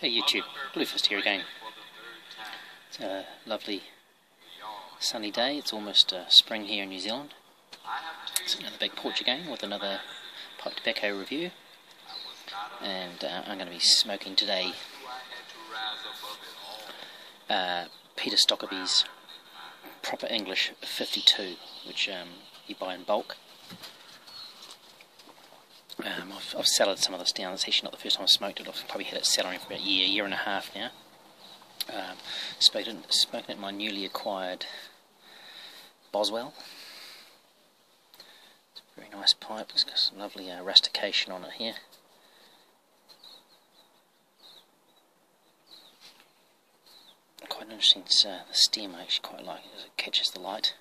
Hey YouTube, GlueFist here again. It's a lovely sunny day. It's almost uh, spring here in New Zealand. It's another big porch again with another pipe tobacco review. And uh, I'm going to be smoking today uh, Peter Stokkebye's Proper English 52, which um, you buy in bulk. Um, I've, I've some of this down. It's actually not the first time I've smoked it. I've probably had it cellaring for about a year, year and a half now. Um, smoking, smoking at my newly acquired Boswell. It's a very nice pipe. It's got some lovely uh, rustication on it here. Quite interesting. Uh, the stem I actually quite like it as it catches the light.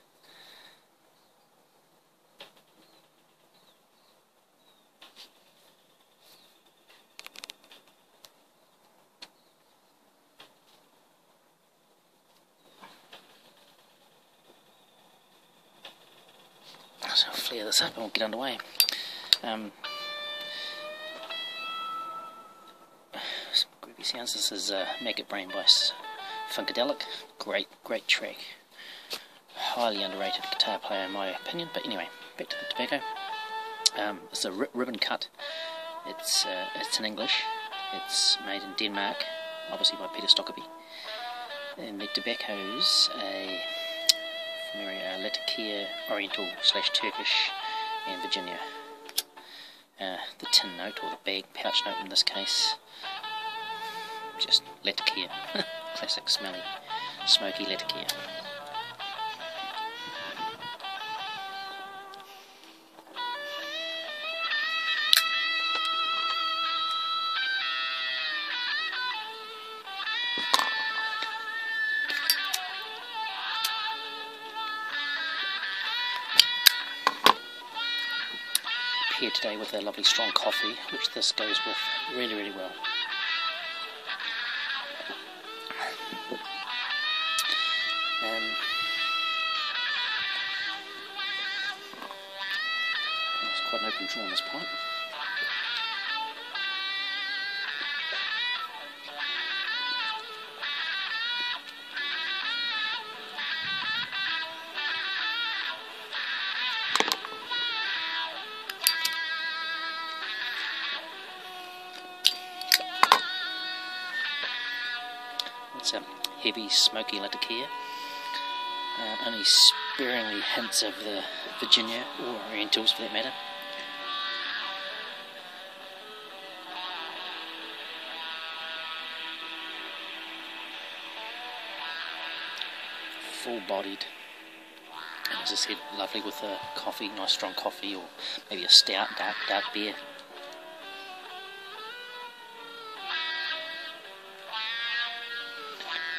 So this up and we'll get underway. Um, some groovy sounds. This is uh, Maggot Brain by Funkadelic. Great, great track. Highly underrated guitar player in my opinion. But anyway, back to the tobacco. Um, it's a ribbon cut. It's uh, it's in English. It's made in Denmark, obviously by Peter Stokkebye. And the tobacco's a from area Latakia, Oriental slash Turkish, and Virginia. Uh, the tin note, or the bag pouch note in this case, just Latakia. Classic smelly, smoky Latakia. Here today with their lovely strong coffee, which this goes with really, really well. Um, it's quite an open draw on this pipe. Heavy, smoky Latakia. Uh, only sparingly hints of the Virginia or Orientals for that matter. Full bodied. And as I said, lovely with a coffee, nice strong coffee, or maybe a stout, dark, dark beer.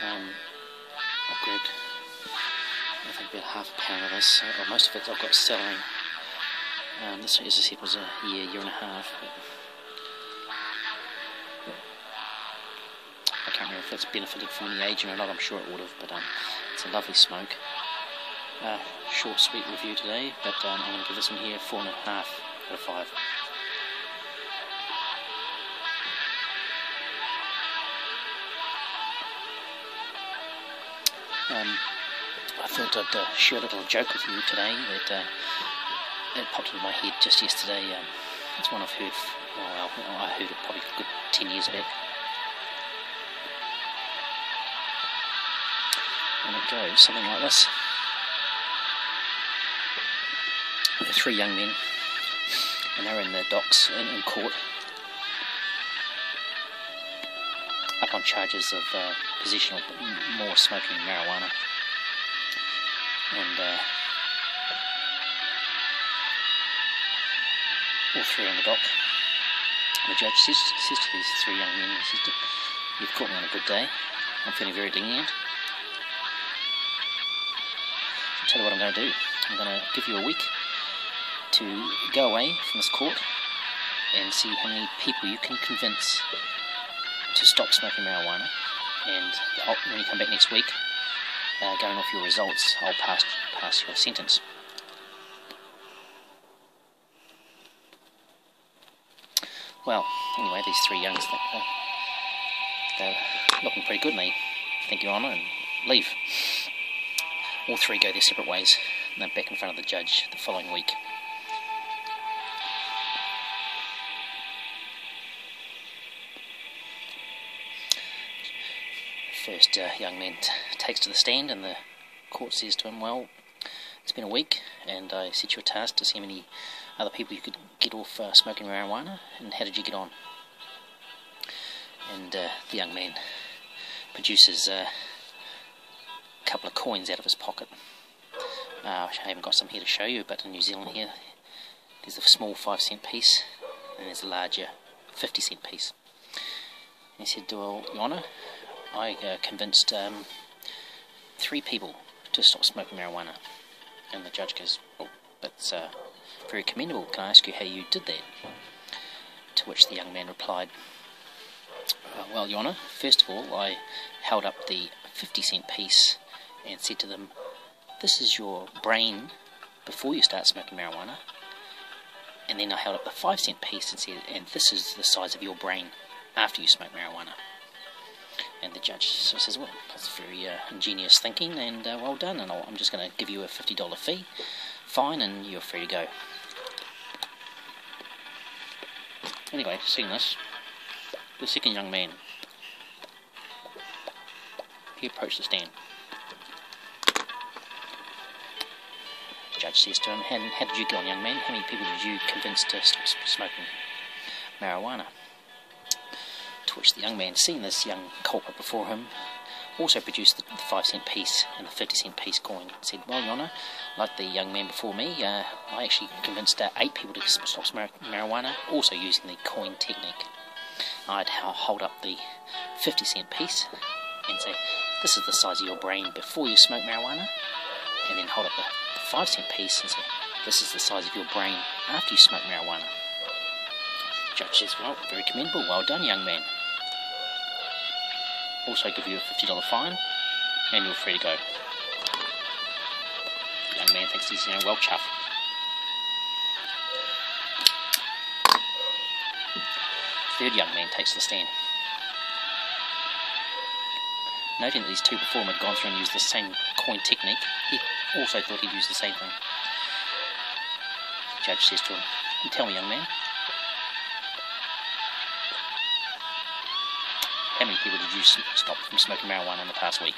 Um, I've grabbed, I think about half a pound of this, or most of it I've got cellaring. Um, this, as I said, was a year, year and a half. I can't remember if that's benefited from any aging or not, I'm sure it would have, but um, it's a lovely smoke. Uh, short, sweet review today, but um, I'm going to give this one here four and a half out of five. Um, I thought I'd uh, share a little joke with you today that uh, it popped into my head just yesterday. Um, it's one I've heard, well, I heard it probably good 10 years back. And it goes something like this. There three young men, and they're in the docks in, in court up on charges of uh, possession of more smoking marijuana. And uh, all three on the dock. The judge says, says to these three young men, he says, You've caught me on a good day. I'm feeling very lenient. I'll tell you what I'm going to do. I'm going to give you a week to go away from this court and see how many people you can convince to stop smoking marijuana. And I'll, when you come back next week, uh, going off your results, I'll pass pass your sentence. Well, anyway, these three youngs, they, they're looking pretty good, me. Thank you, Honour, and leave. All three go their separate ways, and they're back in front of the judge the following week. First uh, young man takes to the stand, and the court says to him, Well, it's been a week, and I set you a task to see how many other people you could get off uh, smoking marijuana, and how did you get on? And uh, the young man produces uh, a couple of coins out of his pocket. Uh, I haven't got some here to show you, but in New Zealand here, there's a small five cent piece, and there's a larger 50 cent piece. And he said, Well, Your Honour, I uh, convinced um, three people to stop smoking marijuana. And the judge goes, Well, that's uh, very commendable. Can I ask you how you did that? To which the young man replied, uh, Well, Your Honour, first of all, I held up the 50 cent piece and said to them, This is your brain before you start smoking marijuana. And then I held up the 5 cent piece and said, And this is the size of your brain after you smoke marijuana. And the judge says, Well, that's very uh, ingenious thinking and uh, well done, and i am just going to give you a $50 fee, fine, and you're free to go. Anyway, seeing this, the second young man, he approached the stand. The judge says to him, how, how did you get on, young man? How many people did you convince to stop smoking marijuana? To which the young man, seeing this young culprit before him, also produced the, the five cent piece and the fifty cent piece coin. And said, "Well, Your Honour, like the young man before me, uh, I actually convinced uh, eight people to stop smoking marijuana, also using the coin technique. I'd hold up the fifty cent piece and say, "This is the size of your brain before you smoke marijuana," and then hold up the, the five cent piece and say, "This is the size of your brain after you smoke marijuana." Judge says, "Well, very commendable. Well done, young man." Also give you a $50 fine, and you're free to go. Young man thinks he's you know, well chuffed. Third young man takes the stand. Noting that these two before him had gone through and used the same coin technique, he also thought he'd use the same thing. The judge says to him, Tell me, young man, people did you stop from smoking marijuana in the past week?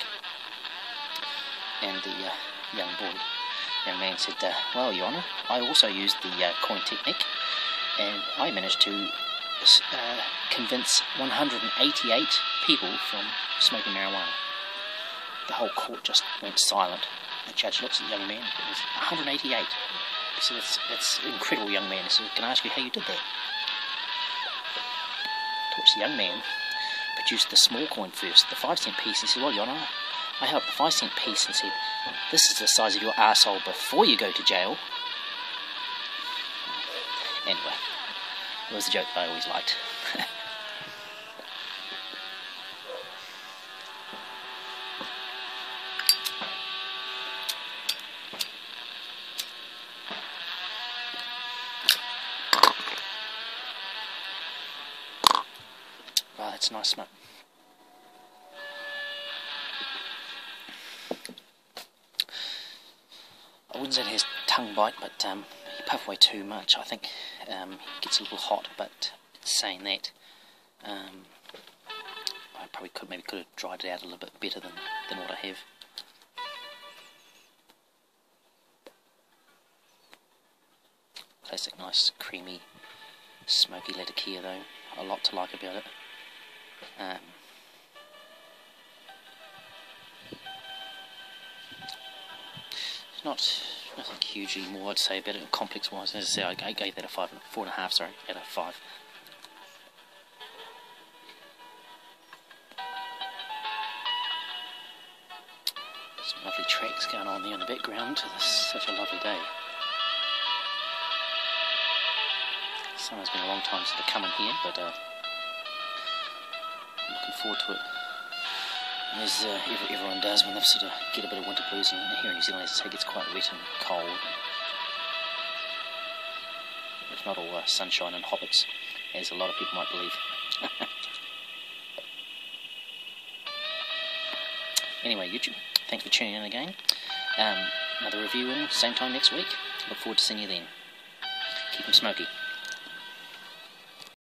And the uh, young boy, young man said, uh, Well, Your Honour, I also used the uh, coin technique and I managed to uh, convince 188 people from smoking marijuana. The whole court just went silent. The judge looks at the young man. It was 188. He said, that's, that's incredible, young man. He said, Can I ask you how you did that? To which the young man produced the small coin first, the five cent piece, and said, Well, Your Honour, I held the five cent piece and said, This is the size of your arsehole before you go to jail. Anyway, it was a joke that I always liked. Nice smoke. I wouldn't say has tongue bite, but um, you puff away too much, I think um, it gets a little hot. But saying that, um, I probably could maybe could have dried it out a little bit better than, than what I have. Classic, nice, creamy, smoky Latakia though. A lot to like about it. Um, not nothing hugely more I'd say about it complex wise. As I say, I gave that a five, four and a half. Sorry, out of five. Some lovely tracks going on there in the background. It's such a lovely day. Summer's been a long time since I've come in here, but. Uh, forward to it. As uh, everyone does when they sort of get a bit of winter blues, and here in New Zealand, as I say, it gets quite wet and cold. It's not all uh, sunshine and hobbits, as a lot of people might believe. Anyway, YouTube, thanks for tuning in again. Um, another review in, same time next week. Look forward to seeing you then. Keep them smoky.